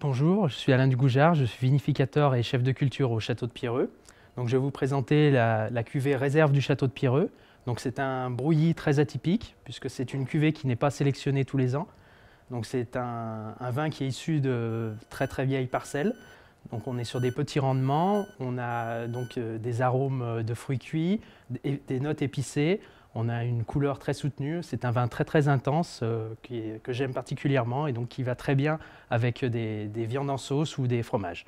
Bonjour, je suis Alain Dugoujard, je suis vinificateur et chef de culture au château de Pierreux. Donc, je vais vous présenter la, cuvée réserve du château de Pierreux. Donc, c'est un brouillis très atypique puisque c'est une cuvée qui n'est pas sélectionnée tous les ans. Donc, c'est un, vin qui est issu de très très vieilles parcelles. On est sur des petits rendements, on a donc euh, des arômes de fruits cuits, des notes épicées, on a une couleur très soutenue. C'est un vin très très intense euh, que j'aime particulièrement et donc qui va très bien avec des, des viandes en sauce ou des fromages.